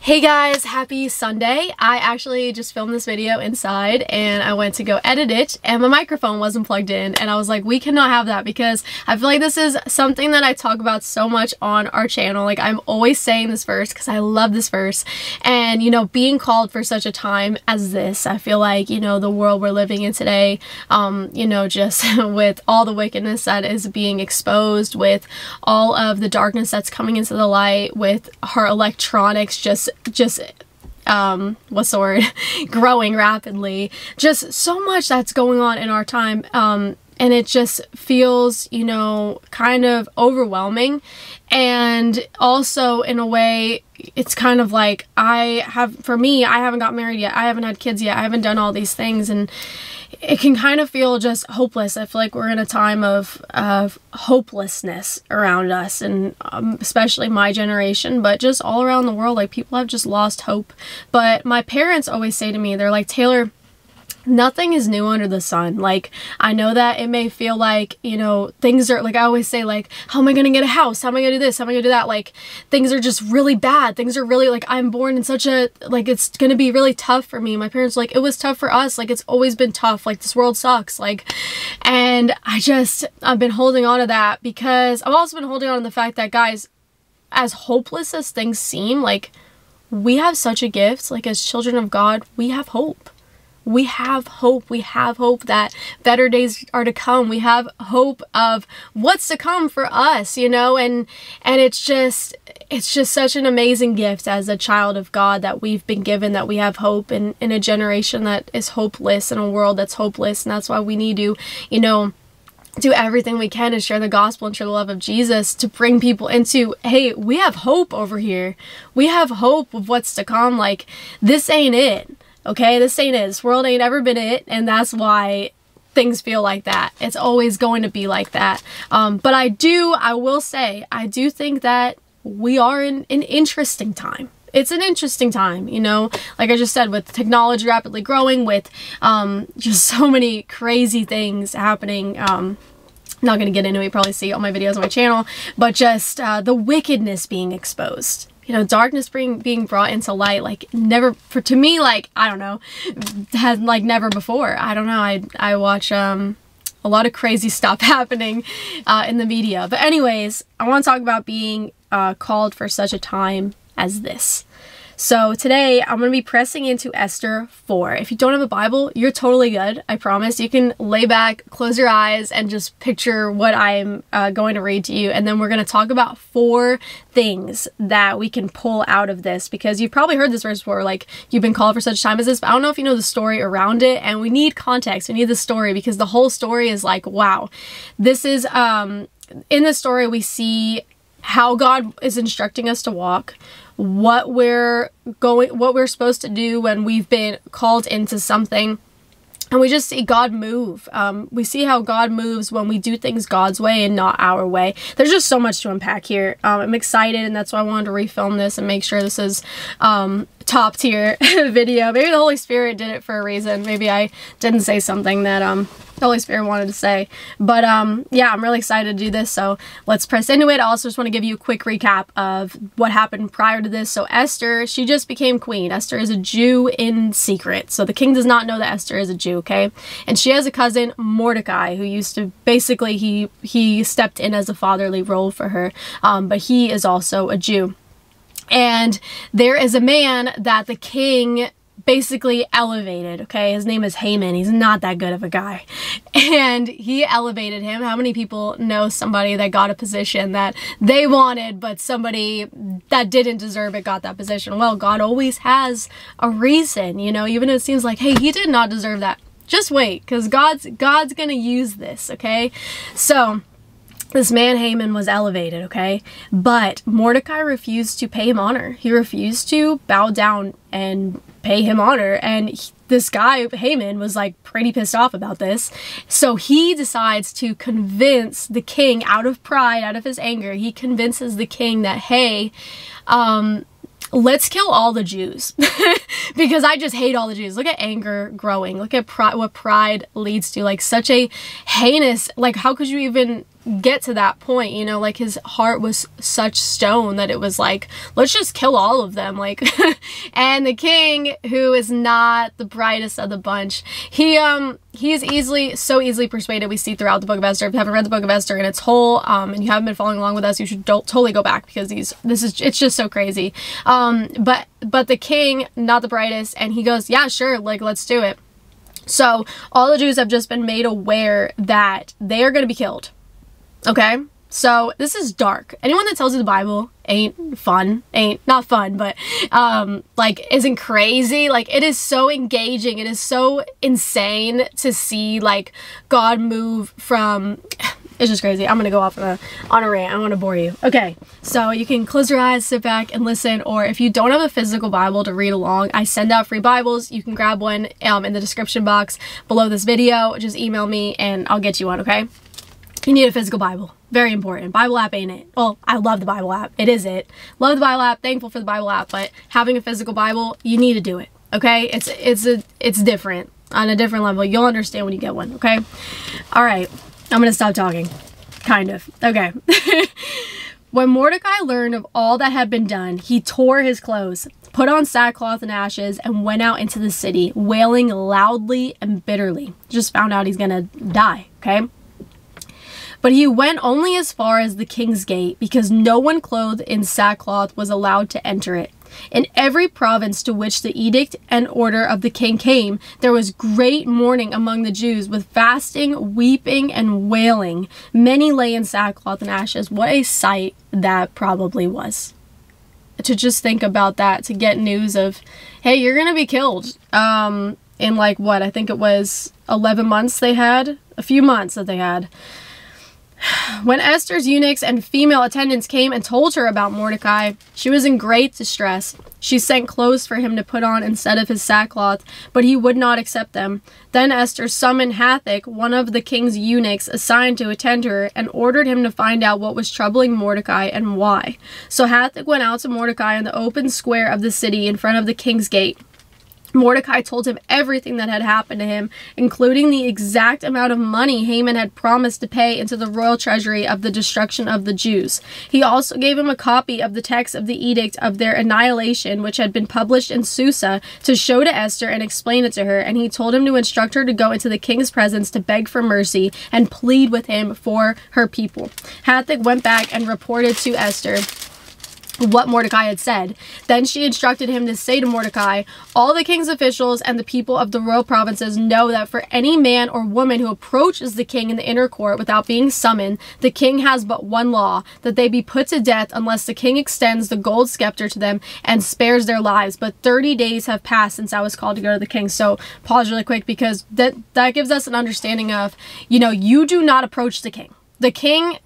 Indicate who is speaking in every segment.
Speaker 1: Hey guys, happy Sunday. I actually just filmed this video inside and I went to go edit it and my microphone wasn't plugged in and I was like, we cannot have that because I feel like this is something that I talk about so much on our channel. Like I'm always saying this verse because I love this verse and you know, being called for such a time as this, I feel like, you know, the world we're living in today, um, you know, just with all the wickedness that is being exposed, with all of the darkness that's coming into the light, with our electronics just just um what's the word? Growing rapidly. Just so much that's going on in our time um and it just feels you know kind of overwhelming. And also in a way it's kind of like i have for me i haven't got married yet. I haven't had kids yet. I haven't done all these things. And it can kind of feel just hopeless. I feel like we're in a time of, of hopelessness around us, and um, especially my generation, but just all around the world. Like, people have just lost hope. But my parents always say to me, they're like, Taylor, nothing is new under the sun. Like, I know that it may feel like, you know, things are, like, I always say, like, how am I gonna get a house? How am I gonna do this? How am I gonna do that? Like, things are just really bad. Things are really, like, I'm born in such a, like, it's gonna be really tough for me. My parents, like, it was tough for us. Like, it's always been tough. Like, this world sucks. Like, and I just, I've been holding on to that because I've also been holding on to the fact that, guys, as hopeless as things seem, like, we have such a gift. Like, as children of God, we have hope we have hope. We have hope that better days are to come. We have hope of what's to come for us, you know, and and it's just it's just such an amazing gift as a child of God that we've been given that we have hope in, in a generation that is hopeless in a world that's hopeless and that's why we need to, you know, do everything we can to share the gospel and share the love of Jesus to bring people into, hey, we have hope over here. We have hope of what's to come. Like, this ain't it. Okay, this ain't it. This world ain't ever been it, and that's why things feel like that. It's always going to be like that. Um, but I do, I will say, I do think that we are in an interesting time. It's an interesting time, you know, like I just said, with technology rapidly growing, with um, just so many crazy things happening. Um, not going to get into it, you probably see all my videos on my channel, but just uh, the wickedness being exposed you know darkness being being brought into light like never for to me like i don't know has like never before. I don't know i i watch um a lot of crazy stuff happening uh, in the media. But anyways i want to talk about being uh, called for such a time as this so today I'm going to be pressing into Esther 4. If you don't have a Bible, you're totally good. I promise. You can lay back, close your eyes, and just picture what I'm uh, going to read to you. And then we're going to talk about four things that we can pull out of this because you've probably heard this verse before, like you've been called for such time as this, but I don't know if you know the story around it. And we need context. We need the story because the whole story is like, wow, this is, um, in the story we see how God is instructing us to walk what we're going what we're supposed to do when we've been called into something and we just see God move. Um, we see how God moves when we do things God's way and not our way. There's just so much to unpack here. Um, I'm excited, and that's why I wanted to refilm this and make sure this is um, top tier video. Maybe the Holy Spirit did it for a reason. Maybe I didn't say something that um the Holy Spirit wanted to say. But um yeah, I'm really excited to do this. So let's press into it. I also just want to give you a quick recap of what happened prior to this. So Esther, she just became queen. Esther is a Jew in secret. So the king does not know that Esther is a Jew, okay? And she has a cousin, Mordecai, who used to basically he he stepped in as a fatherly role for her. Um, but he is also a Jew. And there is a man that the king basically elevated, okay? His name is Haman. He's not that good of a guy. And he elevated him. How many people know somebody that got a position that they wanted, but somebody that didn't deserve it got that position? Well, God always has a reason, you know, even if it seems like, hey, he did not deserve that. Just wait, because God's God's gonna use this, okay? So this man Haman was elevated, okay? But Mordecai refused to pay him honor. He refused to bow down and pay him honor. And he, this guy, Haman, was like pretty pissed off about this. So he decides to convince the king, out of pride, out of his anger, he convinces the king that, hey, um, let's kill all the Jews. because I just hate all the Jews. Look at anger growing. Look at what pride leads to. Like such a heinous, like how could you even get to that point you know like his heart was such stone that it was like let's just kill all of them like and the king who is not the brightest of the bunch he um he is easily so easily persuaded we see throughout the book of esther if you haven't read the book of esther in its whole um and you haven't been following along with us you should totally go back because these this is it's just so crazy. Um but but the king not the brightest and he goes yeah sure like let's do it. So all the jews have just been made aware that they are going to be killed Okay? So this is dark. Anyone that tells you the Bible ain't fun, ain't not fun, but um like isn't crazy. Like it is so engaging. It is so insane to see like God move from it's just crazy. I'm gonna go off on a, on a rant. I don't want to bore you. Okay, so you can close your eyes, sit back, and listen. Or if you don't have a physical Bible to read along, I send out free Bibles. You can grab one um, in the description box below this video. Just email me and I'll get you one. Okay. You need a physical Bible. Very important. Bible app ain't it. Well, I love the Bible app. It is it. Love the Bible app. Thankful for the Bible app. But having a physical Bible, you need to do it. Okay? It's it's a it's different on a different level. You'll understand when you get one. Okay? All right. I'm gonna stop talking. Kind of. Okay. when Mordecai learned of all that had been done, he tore his clothes, put on sackcloth and ashes, and went out into the city, wailing loudly and bitterly. Just found out he's gonna die. Okay? But he went only as far as the king's gate, because no one clothed in sackcloth was allowed to enter it. In every province to which the edict and order of the king came, there was great mourning among the Jews, with fasting, weeping, and wailing. Many lay in sackcloth and ashes. What a sight that probably was. To just think about that, to get news of, hey, you're going to be killed. Um, in like what? I think it was 11 months they had, a few months that they had. When Esther's eunuchs and female attendants came and told her about Mordecai, she was in great distress. She sent clothes for him to put on instead of his sackcloth, but he would not accept them. Then Esther summoned Hathach, one of the king's eunuchs assigned to attend her, and ordered him to find out what was troubling Mordecai and why. So Hathach went out to Mordecai in the open square of the city in front of the king's gate. Mordecai told him everything that had happened to him, including the exact amount of money Haman had promised to pay into the royal treasury of the destruction of the Jews. He also gave him a copy of the text of the edict of their annihilation, which had been published in Susa, to show to Esther and explain it to her, and he told him to instruct her to go into the king's presence to beg for mercy and plead with him for her people. Hathach went back and reported to Esther what Mordecai had said. Then she instructed him to say to Mordecai, All the king's officials and the people of the royal provinces know that for any man or woman who approaches the king in the inner court without being summoned, the king has but one law, that they be put to death unless the king extends the gold scepter to them and spares their lives. But 30 days have passed since I was called to go to the king. So pause really quick because that, that gives us an understanding of, you know, you do not approach the king. The king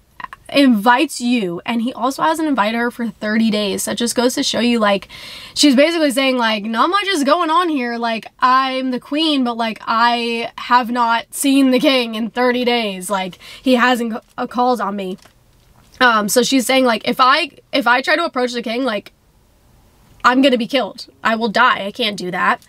Speaker 1: invites you and he also hasn't invited her for 30 days that just goes to show you like she's basically saying like not much is going on here. Like i'm the queen but like i have not seen the king in 30 days. Like he hasn't uh, called on me. Um so she's saying like if i if i try to approach the king like i'm gonna be killed. I will die. I can't do that.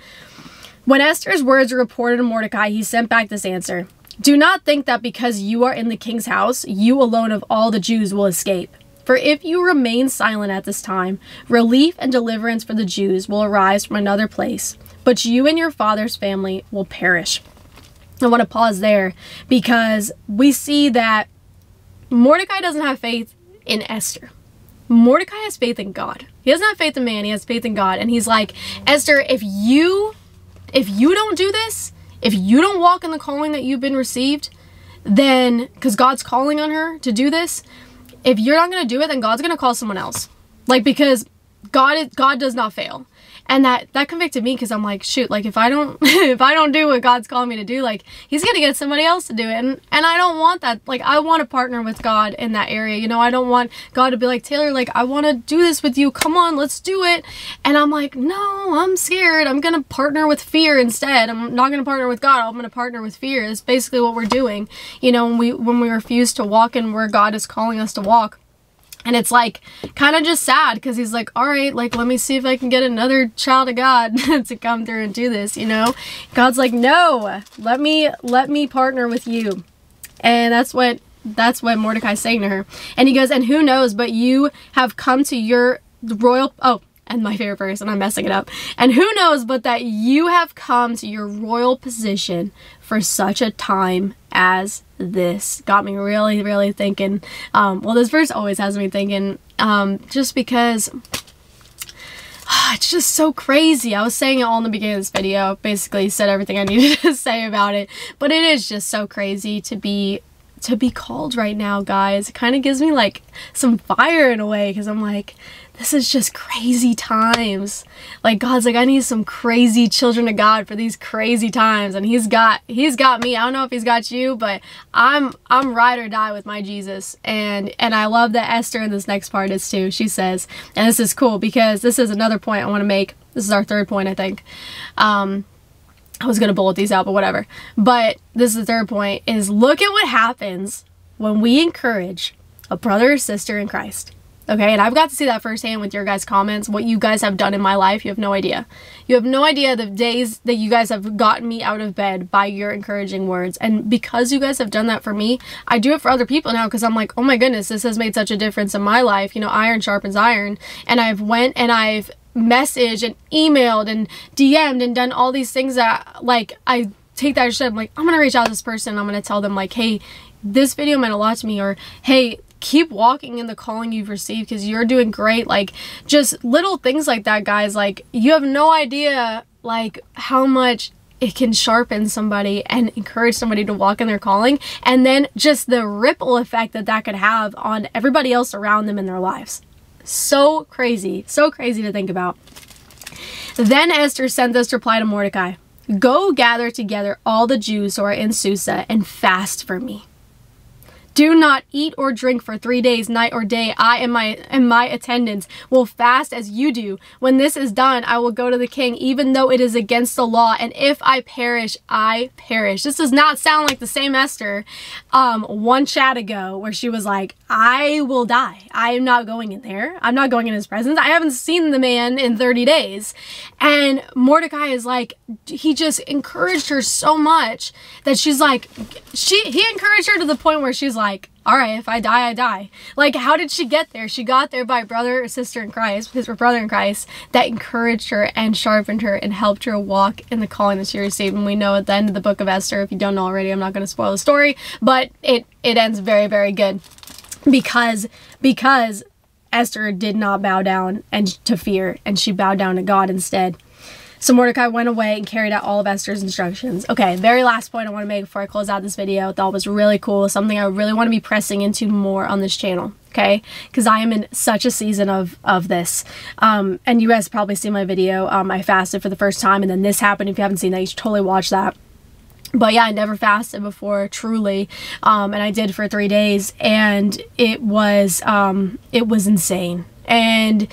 Speaker 1: When esther's words were reported to mordecai he sent back this answer do not think that because you are in the king's house, you alone of all the Jews will escape. For if you remain silent at this time, relief and deliverance for the Jews will arise from another place, but you and your father's family will perish. I want to pause there because we see that Mordecai doesn't have faith in Esther. Mordecai has faith in God. He doesn't have faith in man, he has faith in God. And he's like, Esther, if you if you don't do this, if you don't walk in the calling that you've been received, then, because God's calling on her to do this, if you're not going to do it, then God's going to call someone else. Like, because God, God does not fail and that that convicted me because i'm like shoot like if i don't if i don't do what god's calling me to do like he's gonna get somebody else to do it. And and i don't want that. Like i want to partner with god in that area you know? I don't want god to be like taylor like i want to do this with you. Come on let's do it. And i'm like no i'm scared. I'm gonna partner with fear instead. I'm not gonna partner with god. I'm gonna partner with fear. It's basically what we're doing you know when we when we refuse to walk in where god is calling us to walk and it's like kind of just sad because he's like, all right, like, let me see if I can get another child of God to come through and do this, you know? God's like, no, let me, let me partner with you. And that's what, that's what Mordecai's saying to her. And he goes, and who knows, but you have come to your royal, oh, and my favorite verse, and I'm messing it up. And who knows but that you have come to your royal position for such a time as this. Got me really, really thinking. Um, well, this verse always has me thinking, um, just because it's just so crazy. I was saying it all in the beginning of this video. Basically said everything I needed to say about it. But it is just so crazy to be to be called right now, guys. It kind of gives me like some fire in a way because I'm like, this is just crazy times. Like God's like, I need some crazy children of God for these crazy times. And he's got he's got me. I don't know if he's got you, but I'm I'm ride or die with my Jesus. And and I love that Esther in this next part is too. She says, and this is cool because this is another point I want to make. This is our third point, I think. Um I was gonna bullet these out, but whatever. But this is the third point is look at what happens when we encourage a brother or sister in Christ. Okay, and I've got to see that firsthand with your guys' comments, what you guys have done in my life. You have no idea. You have no idea the days that you guys have gotten me out of bed by your encouraging words. And because you guys have done that for me, I do it for other people now because I'm like, oh my goodness, this has made such a difference in my life. You know, iron sharpens iron. And I've went and I've messaged and emailed and DM'd and done all these things that like I take that shit. I'm like, I'm gonna reach out to this person. I'm gonna tell them like, hey, this video meant a lot to me, or hey, keep walking in the calling you've received because you're doing great. Like, just little things like that, guys. Like, you have no idea, like, how much it can sharpen somebody and encourage somebody to walk in their calling. And then just the ripple effect that that could have on everybody else around them in their lives. So crazy. So crazy to think about. Then Esther sent this reply to Mordecai Go gather together all the Jews who are in Susa and fast for me. Do not eat or drink for three days, night or day. I and my and my attendants will fast as you do. When this is done, I will go to the king, even though it is against the law. And if I perish, I perish. This does not sound like the same Esther um, one chat ago where she was like, I will die. I am not going in there. I'm not going in his presence. I haven't seen the man in 30 days. And Mordecai is like, he just encouraged her so much that she's like, she he encouraged her to the point where she's like, all right, if I die, I die. Like, how did she get there? She got there by brother or sister in Christ, his brother in Christ, that encouraged her and sharpened her and helped her walk in the calling that she received. And we know at the end of the book of Esther, if you don't know already, I'm not going to spoil the story, but it it ends very very good because because Esther did not bow down and to fear, and she bowed down to God instead. So Mordecai went away and carried out all of Esther's instructions. Okay, very last point I want to make before I close out this video. Thought was really cool. Something I really want to be pressing into more on this channel. Okay, because I am in such a season of of this. Um, and you guys probably see my video. Um, I fasted for the first time, and then this happened. If you haven't seen that, you should totally watch that but yeah, I never fasted before, truly, um, and I did for three days, and it was um, it was insane, and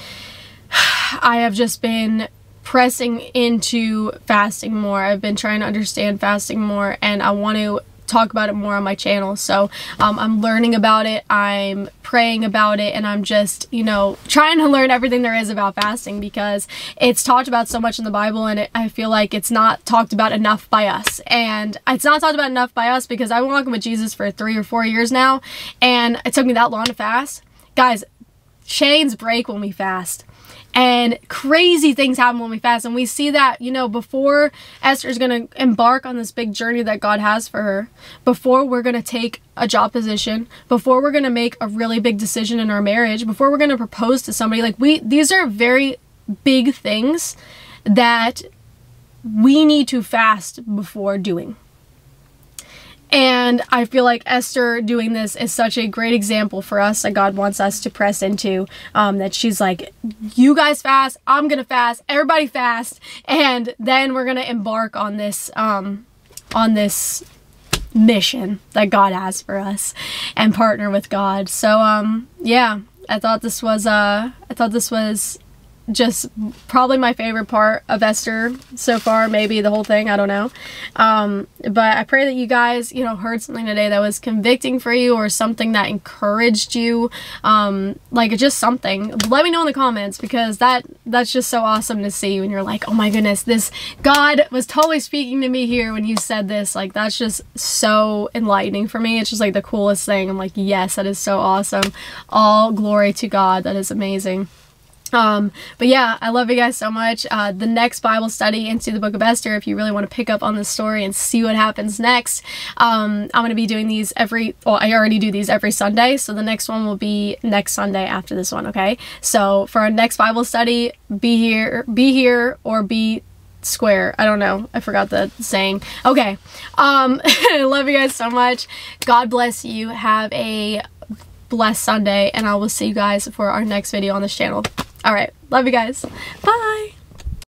Speaker 1: I have just been pressing into fasting more. I've been trying to understand fasting more, and I want to talk about it more on my channel. So um, I'm learning about it, I'm praying about it, and I'm just, you know, trying to learn everything there is about fasting because it's talked about so much in the Bible and it, I feel like it's not talked about enough by us. And it's not talked about enough by us because I've been walking with Jesus for three or four years now, and it took me that long to fast. Guys, chains break when we fast and crazy things happen when we fast. And we see that you know before esther's gonna embark on this big journey that god has for her before we're gonna take a job position before we're gonna make a really big decision in our marriage before we're gonna propose to somebody like we these are very big things that we need to fast before doing and I feel like Esther doing this is such a great example for us that God wants us to press into. Um, that she's like, you guys fast, I'm gonna fast, everybody fast, and then we're gonna embark on this um, on this mission that God has for us and partner with God. So um, yeah, I thought this was uh, I thought this was just probably my favorite part of Esther so far, maybe the whole thing, I don't know. Um, but I pray that you guys, you know, heard something today that was convicting for you or something that encouraged you, um, like just something. Let me know in the comments because that that's just so awesome to see when you're like, oh my goodness, this God was totally speaking to me here when you said this. Like that's just so enlightening for me. It's just like the coolest thing. I'm like, yes, that is so awesome. All glory to God. That is amazing. Um, but yeah, I love you guys so much. Uh, the next Bible study into the book of Esther, if you really want to pick up on the story and see what happens next, um, I'm going to be doing these every, well, I already do these every Sunday. So the next one will be next Sunday after this one. Okay. So for our next Bible study, be here, be here or be square. I don't know. I forgot the saying. Okay. Um, I love you guys so much. God bless you. Have a blessed Sunday and I will see you guys for our next video on this channel. All right. Love you guys. Bye.